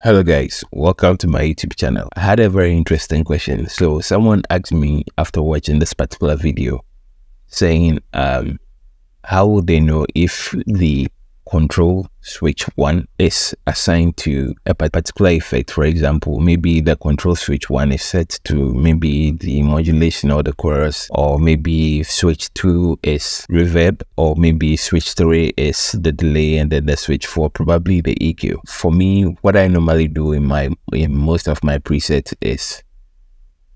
Hello guys, welcome to my YouTube channel. I had a very interesting question. So someone asked me after watching this particular video saying um, how would they know if the control switch 1 is assigned to a particular effect. For example, maybe the control switch 1 is set to maybe the modulation or the chorus, or maybe switch 2 is reverb, or maybe switch 3 is the delay, and then the switch 4 probably the EQ. For me, what I normally do in my in most of my presets is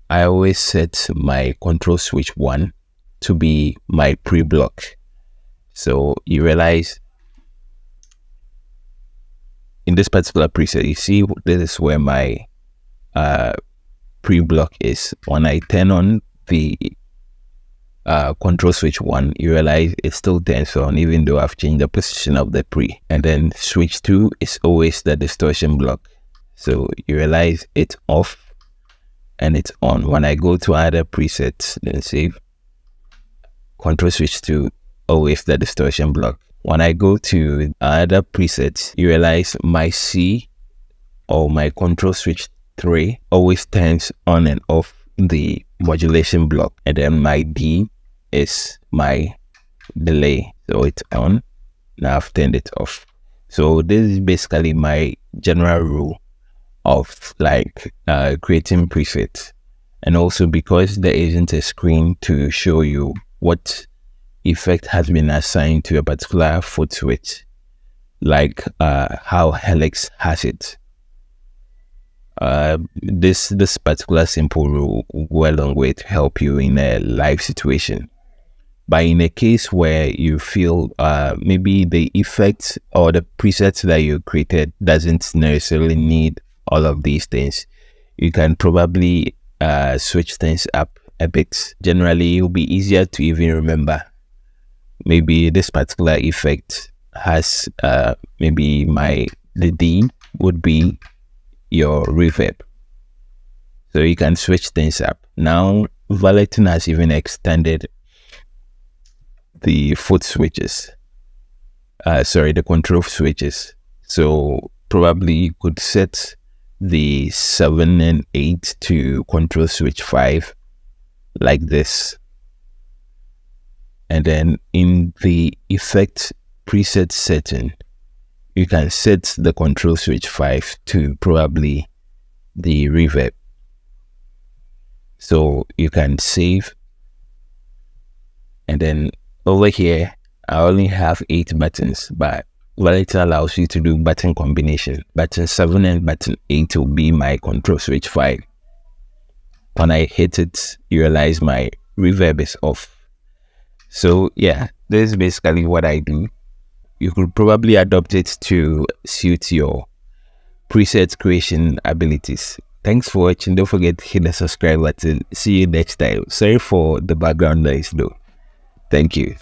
I always set my control switch 1 to be my pre-block. So you realize in this particular preset, you see this is where my uh, pre-block is. When I turn on the uh, control switch one, you realize it still turns on even though I've changed the position of the pre. And then switch two is always the distortion block. So you realize it's off and it's on. When I go to other presets, then save, control switch two, always the distortion block. When I go to other presets, you realize my C or my control switch 3 always turns on and off the modulation block. And then my D is my delay. So it's on. Now I've turned it off. So this is basically my general rule of like uh, creating presets. And also because there isn't a screen to show you what effect has been assigned to a particular foot switch, like uh, how Helix has it. Uh, this this particular simple rule will go a long way to help you in a live situation. But in a case where you feel uh, maybe the effect or the presets that you created doesn't necessarily need all of these things, you can probably uh, switch things up a bit. Generally, it will be easier to even remember maybe this particular effect has uh, maybe my the D would be your reverb. So you can switch things up. Now Valeton has even extended the foot switches. Uh, sorry, the control switches. So probably you could set the 7 and 8 to control switch 5 like this and then in the effect preset setting, you can set the control switch 5 to probably the reverb. So you can save and then over here, I only have eight buttons, but Valeton allows you to do button combination. Button 7 and button 8 will be my control switch 5. When I hit it, you realize my reverb is off so yeah, this is basically what I do. You could probably adopt it to suit your preset creation abilities. Thanks for watching. Don't forget to hit the subscribe button. See you next time. Sorry for the background noise though. Thank you.